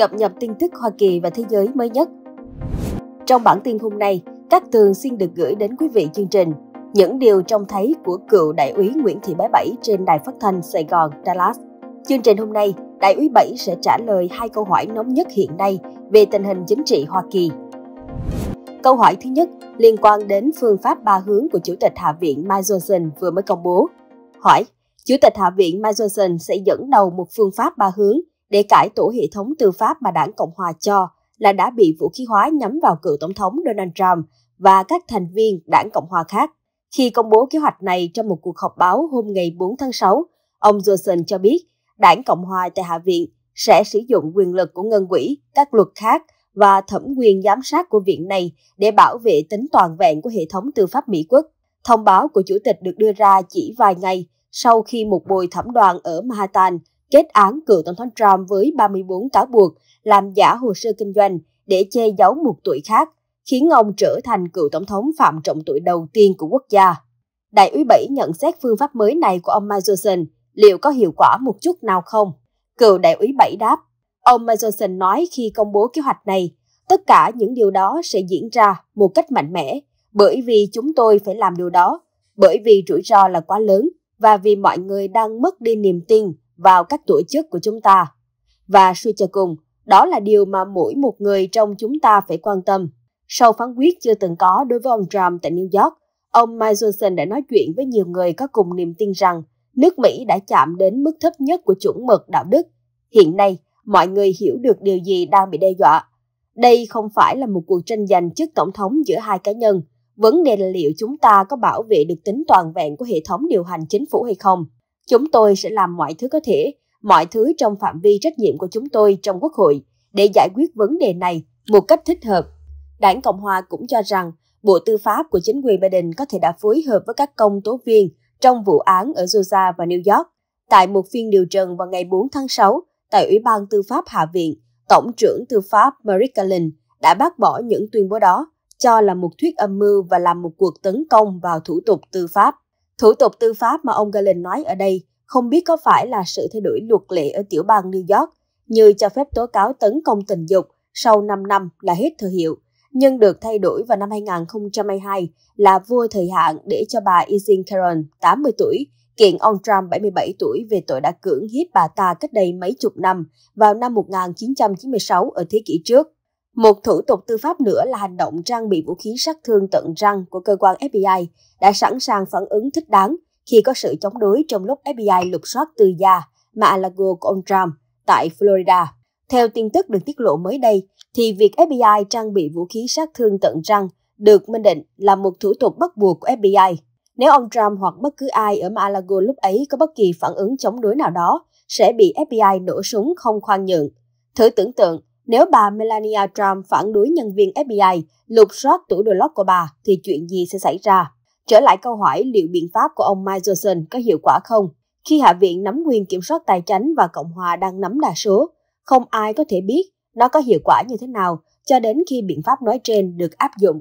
cập nhật tin tức Hoa Kỳ và thế giới mới nhất. Trong bản tin hôm nay, các tường xin được gửi đến quý vị chương trình những điều trông thấy của cựu đại úy Nguyễn Thị Bé Bảy trên đài phát thanh Sài Gòn, Dallas. Chương trình hôm nay, đại úy Bảy sẽ trả lời hai câu hỏi nóng nhất hiện nay về tình hình chính trị Hoa Kỳ. Câu hỏi thứ nhất liên quan đến phương pháp ba hướng của Chủ tịch Hạ viện Mike Johnson vừa mới công bố. Hỏi, Chủ tịch Hạ viện Mike Johnson sẽ dẫn đầu một phương pháp ba hướng để cải tổ hệ thống tư pháp mà đảng Cộng Hòa cho là đã bị vũ khí hóa nhắm vào cựu Tổng thống Donald Trump và các thành viên đảng Cộng Hòa khác. Khi công bố kế hoạch này trong một cuộc họp báo hôm ngày 4 tháng 6, ông Johnson cho biết đảng Cộng Hòa tại Hạ viện sẽ sử dụng quyền lực của ngân quỹ, các luật khác và thẩm quyền giám sát của viện này để bảo vệ tính toàn vẹn của hệ thống tư pháp Mỹ quốc. Thông báo của chủ tịch được đưa ra chỉ vài ngày sau khi một bồi thẩm đoàn ở Manhattan kết án cựu Tổng thống Trump với 34 cáo buộc làm giả hồ sơ kinh doanh để che giấu một tuổi khác, khiến ông trở thành cựu Tổng thống phạm trọng tuổi đầu tiên của quốc gia. Đại úy Bảy nhận xét phương pháp mới này của ông Mike Johnson liệu có hiệu quả một chút nào không? Cựu đại úy Bảy đáp, ông Mike Johnson nói khi công bố kế hoạch này, tất cả những điều đó sẽ diễn ra một cách mạnh mẽ, bởi vì chúng tôi phải làm điều đó, bởi vì rủi ro là quá lớn và vì mọi người đang mất đi niềm tin vào các tổ chức của chúng ta. Và suy cho cùng, đó là điều mà mỗi một người trong chúng ta phải quan tâm. Sau phán quyết chưa từng có đối với ông Trump tại New York, ông Mike Johnson đã nói chuyện với nhiều người có cùng niềm tin rằng nước Mỹ đã chạm đến mức thấp nhất của chuẩn mực đạo đức. Hiện nay, mọi người hiểu được điều gì đang bị đe dọa. Đây không phải là một cuộc tranh giành chức tổng thống giữa hai cá nhân. Vấn đề là liệu chúng ta có bảo vệ được tính toàn vẹn của hệ thống điều hành chính phủ hay không. Chúng tôi sẽ làm mọi thứ có thể, mọi thứ trong phạm vi trách nhiệm của chúng tôi trong Quốc hội để giải quyết vấn đề này một cách thích hợp. Đảng Cộng Hòa cũng cho rằng Bộ Tư pháp của chính quyền Biden có thể đã phối hợp với các công tố viên trong vụ án ở Georgia và New York. Tại một phiên điều trần vào ngày 4 tháng 6, tại Ủy ban Tư pháp Hạ viện, Tổng trưởng Tư pháp Merrick Garland đã bác bỏ những tuyên bố đó, cho là một thuyết âm mưu và làm một cuộc tấn công vào thủ tục tư pháp. Thủ tục tư pháp mà ông Garland nói ở đây không biết có phải là sự thay đổi luật lệ ở tiểu bang New York như cho phép tố cáo tấn công tình dục sau 5 năm là hết thời hiệu, nhưng được thay đổi vào năm 2022 là vô thời hạn để cho bà Izin Karen, 80 tuổi, kiện ông Trump 77 tuổi về tội đã cưỡng hiếp bà ta cách đây mấy chục năm vào năm 1996 ở thế kỷ trước. Một thủ tục tư pháp nữa là hành động trang bị vũ khí sát thương tận răng của cơ quan FBI đã sẵn sàng phản ứng thích đáng khi có sự chống đối trong lúc FBI lục soát từ gia Mar-a-Lago của ông Trump tại Florida. Theo tin tức được tiết lộ mới đây, thì việc FBI trang bị vũ khí sát thương tận răng được minh định là một thủ tục bắt buộc của FBI. Nếu ông Trump hoặc bất cứ ai ở Mar-a-Lago lúc ấy có bất kỳ phản ứng chống đối nào đó, sẽ bị FBI nổ súng không khoan nhượng. Thử tưởng tượng, nếu bà Melania Trump phản đối nhân viên FBI lục soát tủ đồ lót của bà, thì chuyện gì sẽ xảy ra? Trở lại câu hỏi liệu biện pháp của ông Mike Johnson có hiệu quả không? Khi Hạ viện nắm quyền kiểm soát tài chính và Cộng hòa đang nắm đa số, không ai có thể biết nó có hiệu quả như thế nào cho đến khi biện pháp nói trên được áp dụng.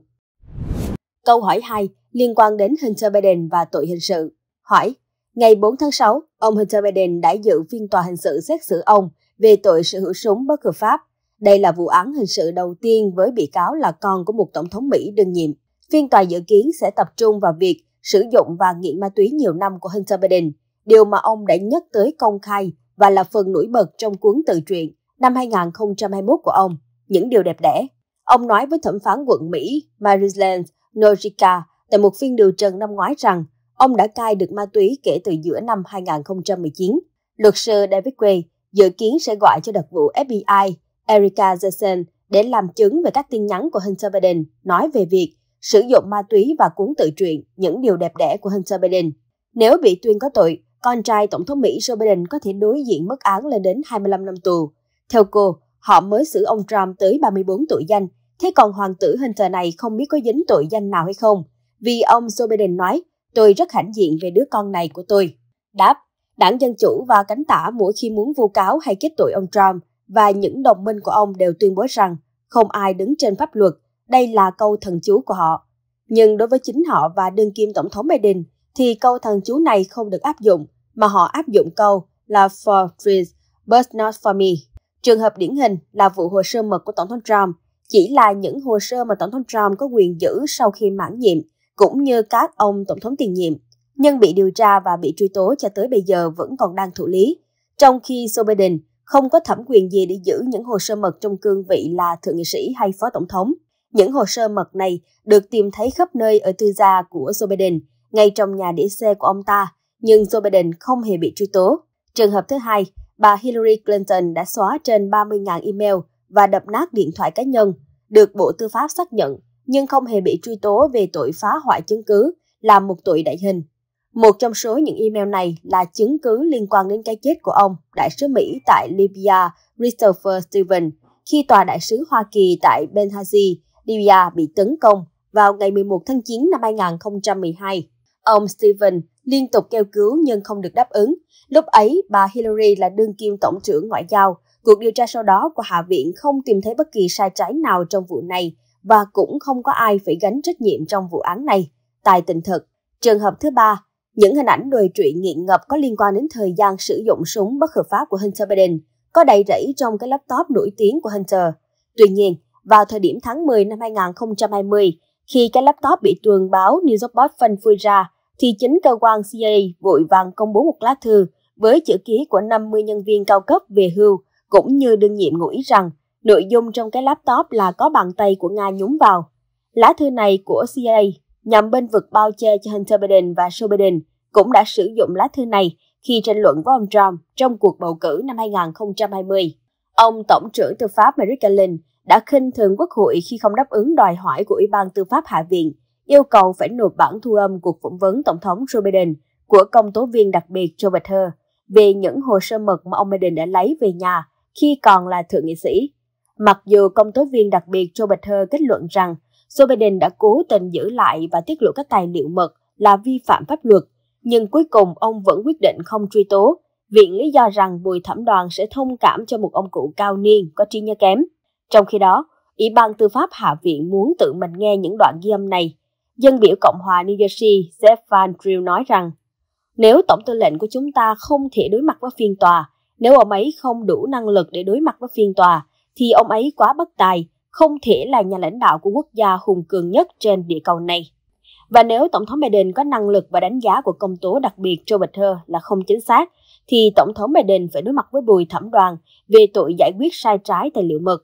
Câu hỏi 2 liên quan đến Hunter Biden và tội hình sự. Hỏi, ngày 4 tháng 6, ông Hunter Biden đã dự phiên tòa hình sự xét xử ông về tội sở hữu súng bất hợp pháp. Đây là vụ án hình sự đầu tiên với bị cáo là con của một tổng thống Mỹ đương nhiệm. Phiên tòa dự kiến sẽ tập trung vào việc sử dụng và nghiện ma túy nhiều năm của Hunter Biden, điều mà ông đã nhắc tới công khai và là phần nổi bật trong cuốn tự truyện năm 2021 của ông, Những điều đẹp đẽ. Ông nói với thẩm phán quận Mỹ Maryland Nojica tại một phiên điều trần năm ngoái rằng ông đã cai được ma túy kể từ giữa năm 2019. Luật sư David Quay dự kiến sẽ gọi cho đặc vụ FBI Erica Jensen để làm chứng về các tin nhắn của Hunter Biden nói về việc sử dụng ma túy và cuốn tự truyện những điều đẹp đẽ của Hunter Biden. Nếu bị tuyên có tội, con trai Tổng thống Mỹ Joe Biden có thể đối diện mức án lên đến 25 năm tù. Theo cô, họ mới xử ông Trump tới 34 tội danh, thế còn hoàng tử Hunter này không biết có dính tội danh nào hay không. Vì ông Joe Biden nói, tôi rất hãnh diện về đứa con này của tôi. Đáp, đảng Dân Chủ và cánh tả mỗi khi muốn vu cáo hay kết tội ông Trump và những đồng minh của ông đều tuyên bố rằng không ai đứng trên pháp luật đây là câu thần chú của họ. Nhưng đối với chính họ và đương kim Tổng thống Biden, thì câu thần chú này không được áp dụng, mà họ áp dụng câu là for free, but not for me. Trường hợp điển hình là vụ hồ sơ mật của Tổng thống Trump, chỉ là những hồ sơ mà Tổng thống Trump có quyền giữ sau khi mãn nhiệm, cũng như các ông Tổng thống tiền nhiệm. Nhưng bị điều tra và bị truy tố cho tới bây giờ vẫn còn đang thụ lý. Trong khi Joe Biden không có thẩm quyền gì để giữ những hồ sơ mật trong cương vị là thượng nghị sĩ hay phó tổng thống. Những hồ sơ mật này được tìm thấy khắp nơi ở tư gia của Joe Biden, ngay trong nhà để xe của ông ta, nhưng Joe Biden không hề bị truy tố. Trường hợp thứ hai, bà Hillary Clinton đã xóa trên 30.000 email và đập nát điện thoại cá nhân, được Bộ Tư pháp xác nhận, nhưng không hề bị truy tố về tội phá hoại chứng cứ, là một tội đại hình. Một trong số những email này là chứng cứ liên quan đến cái chết của ông, đại sứ Mỹ tại Libya Christopher Stevens, khi tòa đại sứ Hoa Kỳ tại Benghazi, Libya bị tấn công vào ngày 11 tháng 9 năm 2012. Ông Stevens liên tục kêu cứu nhưng không được đáp ứng. Lúc ấy, bà Hillary là đương kim tổng trưởng ngoại giao. Cuộc điều tra sau đó của Hạ viện không tìm thấy bất kỳ sai trái nào trong vụ này và cũng không có ai phải gánh trách nhiệm trong vụ án này. Tài tình thực. Trường hợp thứ ba, những hình ảnh đồi trụy nghiện ngập có liên quan đến thời gian sử dụng súng bất hợp pháp của Hunter Biden có đầy rẫy trong cái laptop nổi tiếng của Hunter. Tuy nhiên, vào thời điểm tháng 10 năm 2020, khi cái laptop bị tường báo New York Post phân phui ra, thì chính cơ quan CIA vội vàng công bố một lá thư với chữ ký của 50 nhân viên cao cấp về hưu, cũng như đương nhiệm ngụ ý rằng nội dung trong cái laptop là có bàn tay của Nga nhúng vào. Lá thư này của CIA nhằm bên vực bao che cho Hunter Biden và Joe Biden cũng đã sử dụng lá thư này khi tranh luận với ông Trump trong cuộc bầu cử năm 2020. Ông Tổng trưởng Tư pháp Merrick Garland đã khinh thường Quốc hội khi không đáp ứng đòi hỏi của Ủy ban Tư pháp Hạ viện, yêu cầu phải nộp bản thu âm cuộc phỏng vấn Tổng thống Joe Biden của công tố viên đặc biệt Joe Biden về những hồ sơ mật mà ông Biden đã lấy về nhà khi còn là thượng nghị sĩ. Mặc dù công tố viên đặc biệt Joe Biden kết luận rằng Joe Biden đã cố tình giữ lại và tiết lộ các tài liệu mật là vi phạm pháp luật, nhưng cuối cùng ông vẫn quyết định không truy tố, viện lý do rằng bùi thẩm đoàn sẽ thông cảm cho một ông cụ cao niên có trí nhớ kém. Trong khi đó, Ủy ban Tư pháp Hạ viện muốn tự mình nghe những đoạn ghi âm này. Dân biểu Cộng hòa New Jersey Jeff Van Drill nói rằng, nếu tổng tư lệnh của chúng ta không thể đối mặt với phiên tòa, nếu ông ấy không đủ năng lực để đối mặt với phiên tòa, thì ông ấy quá bất tài, không thể là nhà lãnh đạo của quốc gia hùng cường nhất trên địa cầu này. Và nếu Tổng thống Biden có năng lực và đánh giá của công tố đặc biệt Joe Biden là không chính xác, thì Tổng thống Biden phải đối mặt với bùi thẩm đoàn về tội giải quyết sai trái tài liệu mật.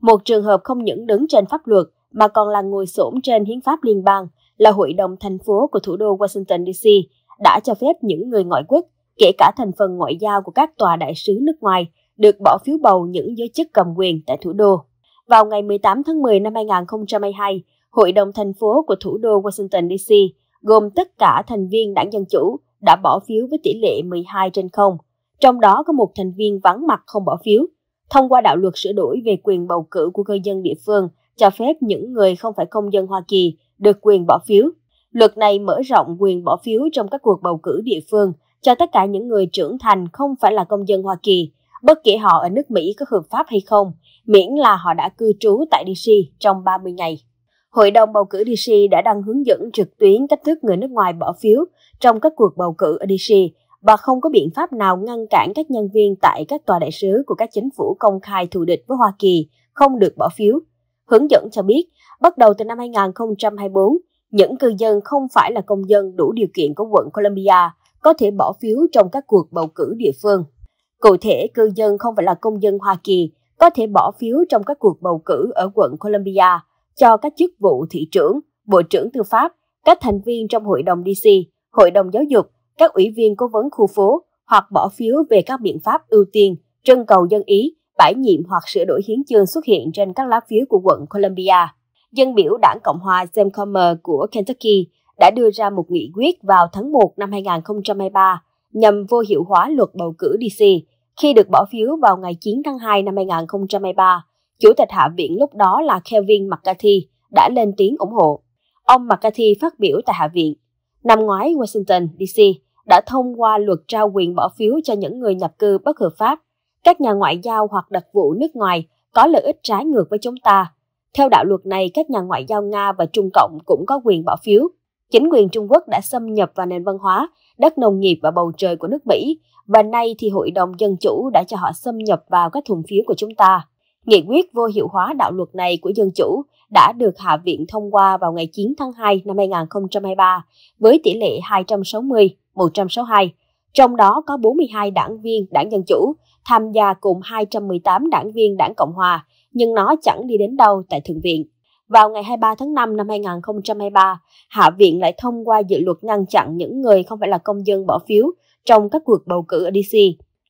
Một trường hợp không những đứng trên pháp luật mà còn là ngồi xổm trên hiến pháp liên bang là Hội đồng thành phố của thủ đô Washington DC đã cho phép những người ngoại quốc, kể cả thành phần ngoại giao của các tòa đại sứ nước ngoài, được bỏ phiếu bầu những giới chức cầm quyền tại thủ đô. Vào ngày 18 tháng 10 năm 2022, Hội đồng thành phố của thủ đô Washington DC gồm tất cả thành viên đảng Dân Chủ đã bỏ phiếu với tỷ lệ 12 trên 0, trong đó có một thành viên vắng mặt không bỏ phiếu. Thông qua đạo luật sửa đổi về quyền bầu cử của cư dân địa phương, cho phép những người không phải công dân Hoa Kỳ được quyền bỏ phiếu. Luật này mở rộng quyền bỏ phiếu trong các cuộc bầu cử địa phương cho tất cả những người trưởng thành không phải là công dân Hoa Kỳ, bất kể họ ở nước Mỹ có hợp pháp hay không, miễn là họ đã cư trú tại DC trong 30 ngày. Hội đồng bầu cử DC đã đăng hướng dẫn trực tuyến cách thức người nước ngoài bỏ phiếu trong các cuộc bầu cử ở DC và không có biện pháp nào ngăn cản các nhân viên tại các tòa đại sứ của các chính phủ công khai thù địch với Hoa Kỳ không được bỏ phiếu. Hướng dẫn cho biết, bắt đầu từ năm 2024, những cư dân không phải là công dân đủ điều kiện của quận Columbia có thể bỏ phiếu trong các cuộc bầu cử địa phương. Cụ thể, cư dân không phải là công dân Hoa Kỳ có thể bỏ phiếu trong các cuộc bầu cử ở quận Columbia cho các chức vụ thị trưởng, bộ trưởng tư pháp, các thành viên trong hội đồng DC, hội đồng giáo dục, các ủy viên cố vấn khu phố hoặc bỏ phiếu về các biện pháp ưu tiên, trưng cầu dân ý, bãi nhiệm hoặc sửa đổi hiến chương xuất hiện trên các lá phiếu của quận Columbia. Dân biểu đảng Cộng hòa Sam Comer của Kentucky đã đưa ra một nghị quyết vào tháng 1 năm 2023 nhằm vô hiệu hóa luật bầu cử DC khi được bỏ phiếu vào ngày 9 tháng 2 năm 2023 Chủ tịch Hạ viện lúc đó là Kevin McCarthy đã lên tiếng ủng hộ. Ông McCarthy phát biểu tại Hạ viện. Năm ngoái, Washington, D.C. đã thông qua luật trao quyền bỏ phiếu cho những người nhập cư bất hợp pháp. Các nhà ngoại giao hoặc đặc vụ nước ngoài có lợi ích trái ngược với chúng ta. Theo đạo luật này, các nhà ngoại giao Nga và Trung Cộng cũng có quyền bỏ phiếu. Chính quyền Trung Quốc đã xâm nhập vào nền văn hóa, đất nông nghiệp và bầu trời của nước Mỹ và nay thì Hội đồng Dân Chủ đã cho họ xâm nhập vào các thùng phiếu của chúng ta. Nghị quyết vô hiệu hóa đạo luật này của Dân Chủ đã được Hạ viện thông qua vào ngày 9 tháng 2 năm 2023 với tỷ lệ 260-162, trong đó có 42 đảng viên đảng Dân Chủ tham gia cùng 218 đảng viên đảng Cộng Hòa, nhưng nó chẳng đi đến đâu tại Thượng viện. Vào ngày 23 tháng 5 năm 2023, Hạ viện lại thông qua dự luật ngăn chặn những người không phải là công dân bỏ phiếu trong các cuộc bầu cử ở DC.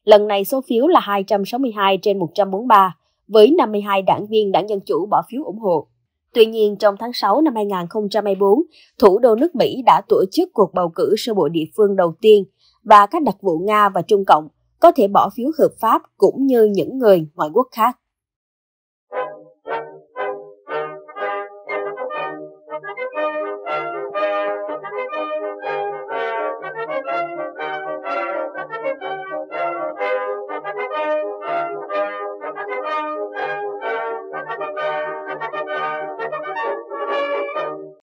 Lần này số phiếu là 262 trên 143, với 52 đảng viên đảng Dân Chủ bỏ phiếu ủng hộ. Tuy nhiên, trong tháng 6 năm 2024, thủ đô nước Mỹ đã tổ chức cuộc bầu cử sơ bộ địa phương đầu tiên và các đặc vụ Nga và Trung Cộng có thể bỏ phiếu hợp pháp cũng như những người ngoại quốc khác.